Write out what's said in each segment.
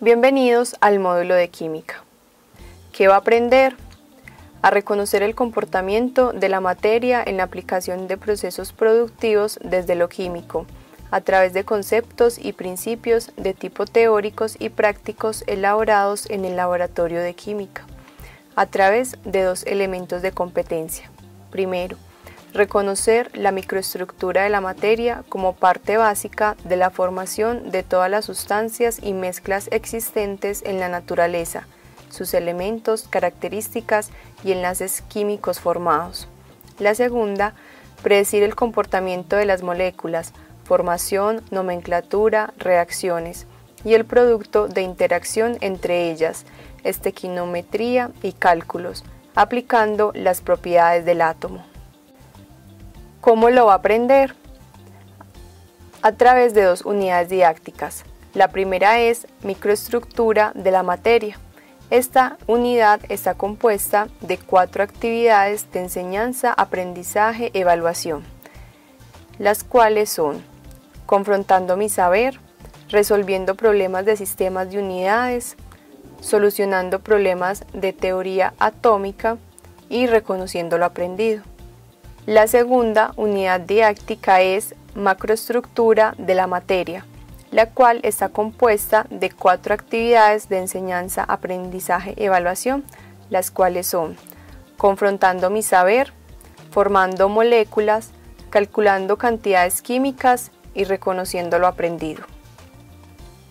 Bienvenidos al módulo de química. ¿Qué va a aprender? A reconocer el comportamiento de la materia en la aplicación de procesos productivos desde lo químico, a través de conceptos y principios de tipo teóricos y prácticos elaborados en el laboratorio de química, a través de dos elementos de competencia. Primero, reconocer la microestructura de la materia como parte básica de la formación de todas las sustancias y mezclas existentes en la naturaleza, sus elementos, características y enlaces químicos formados. La segunda, predecir el comportamiento de las moléculas, formación, nomenclatura, reacciones y el producto de interacción entre ellas, estequinometría y cálculos, aplicando las propiedades del átomo. ¿Cómo lo va a aprender? A través de dos unidades didácticas. La primera es microestructura de la materia. Esta unidad está compuesta de cuatro actividades de enseñanza, aprendizaje, evaluación, las cuales son confrontando mi saber, resolviendo problemas de sistemas de unidades, solucionando problemas de teoría atómica y reconociendo lo aprendido. La segunda unidad didáctica es macroestructura de la materia, la cual está compuesta de cuatro actividades de enseñanza, aprendizaje, evaluación, las cuales son confrontando mi saber, formando moléculas, calculando cantidades químicas y reconociendo lo aprendido.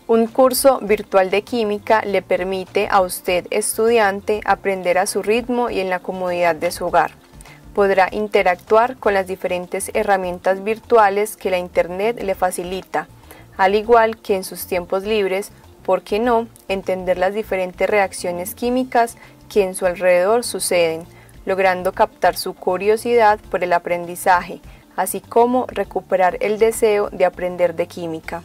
Un curso virtual de química le permite a usted, estudiante, aprender a su ritmo y en la comodidad de su hogar podrá interactuar con las diferentes herramientas virtuales que la Internet le facilita, al igual que en sus tiempos libres, ¿por qué no?, entender las diferentes reacciones químicas que en su alrededor suceden, logrando captar su curiosidad por el aprendizaje, así como recuperar el deseo de aprender de química.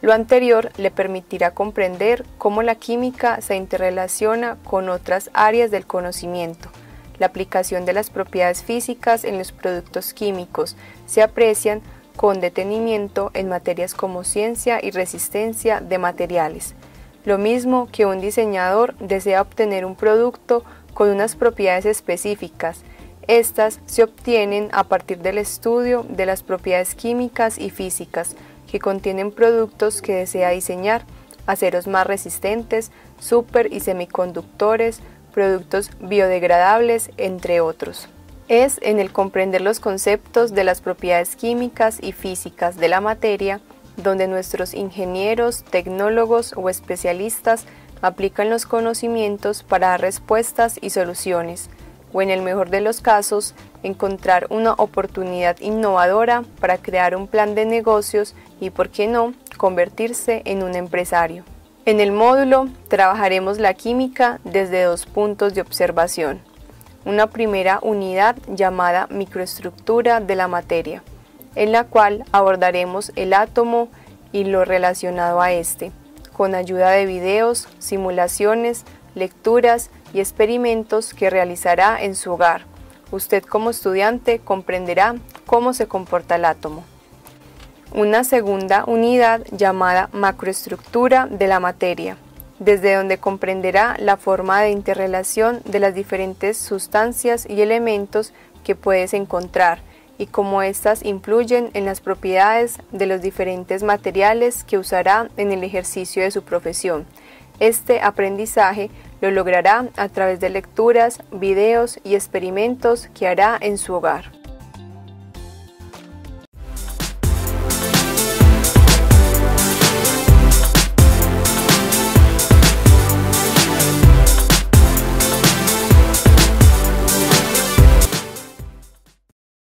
Lo anterior le permitirá comprender cómo la química se interrelaciona con otras áreas del conocimiento, la aplicación de las propiedades físicas en los productos químicos se aprecian con detenimiento en materias como ciencia y resistencia de materiales. Lo mismo que un diseñador desea obtener un producto con unas propiedades específicas. Estas se obtienen a partir del estudio de las propiedades químicas y físicas que contienen productos que desea diseñar, aceros más resistentes, super y semiconductores, productos biodegradables, entre otros. Es en el comprender los conceptos de las propiedades químicas y físicas de la materia donde nuestros ingenieros, tecnólogos o especialistas aplican los conocimientos para dar respuestas y soluciones, o en el mejor de los casos, encontrar una oportunidad innovadora para crear un plan de negocios y, por qué no, convertirse en un empresario. En el módulo trabajaremos la química desde dos puntos de observación. Una primera unidad llamada microestructura de la materia, en la cual abordaremos el átomo y lo relacionado a este, con ayuda de videos, simulaciones, lecturas y experimentos que realizará en su hogar. Usted como estudiante comprenderá cómo se comporta el átomo una segunda unidad llamada macroestructura de la materia, desde donde comprenderá la forma de interrelación de las diferentes sustancias y elementos que puedes encontrar y cómo éstas influyen en las propiedades de los diferentes materiales que usará en el ejercicio de su profesión. Este aprendizaje lo logrará a través de lecturas, videos y experimentos que hará en su hogar.